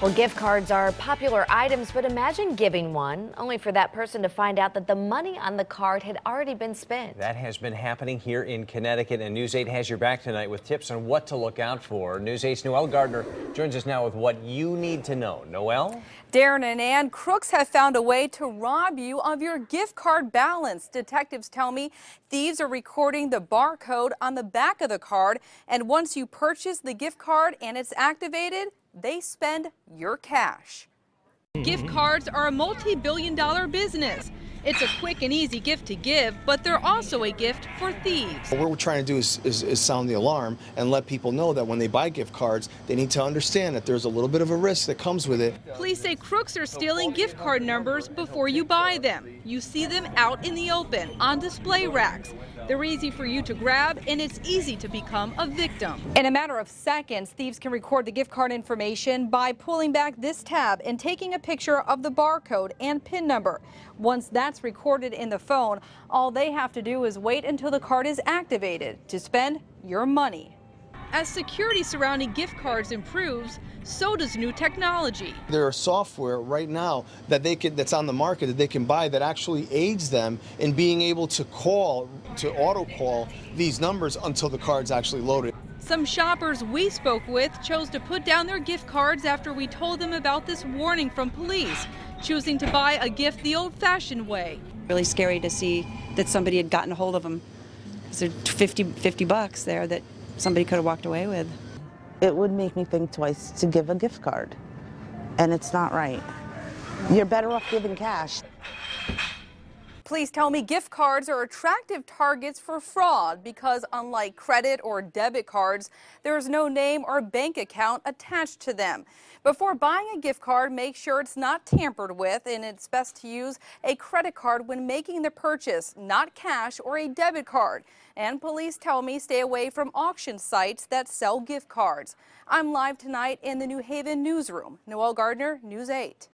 Well, gift cards are popular items, but imagine giving one only for that person to find out that the money on the card had already been spent. That has been happening here in Connecticut, and News 8 has your back tonight with tips on what to look out for. News 8's Noelle Gardner joins us now with what you need to know. Noelle? Darren and Ann, crooks have found a way to rob you of your gift card balance. Detectives tell me thieves are recording the barcode on the back of the card, and once you purchase the gift card and it's activated, they spend your cash. Gift cards are a multi billion dollar business. It's a quick and easy gift to give, but they're also a gift for thieves. What we're trying to do is, is, is, sound the alarm and let people know that when they buy gift cards, they need to understand that there's a little bit of a risk that comes with it. Police say crooks are stealing gift card numbers before you buy them. You see them out in the open, on display racks. They're easy for you to grab, and it's easy to become a victim. In a matter of seconds, thieves can record the gift card information by pulling back this tab and taking a picture of the barcode and PIN number. Once that's recorded in the phone, all they have to do is wait until the card is activated to spend your money. As security surrounding gift cards improves, so does new technology. There are software right now that they can that's on the market that they can buy that actually aids them in being able to call to auto call these numbers until the card's actually loaded. Some shoppers we spoke with chose to put down their gift cards after we told them about this warning from police, choosing to buy a gift the old-fashioned way. Really scary to see that somebody had gotten a hold of them. There's 50, 50 bucks there that somebody could have walked away with. It would make me think twice to give a gift card, and it's not right. You're better off giving cash. Please tell me gift cards are attractive targets for fraud because unlike credit or debit cards, there is no name or bank account attached to them. Before buying a gift card, make sure it's not tampered with and it's best to use a credit card when making the purchase, not cash or a debit card. And police tell me stay away from auction sites that sell gift cards. I'm live tonight in the New Haven newsroom. Noelle Gardner, News 8.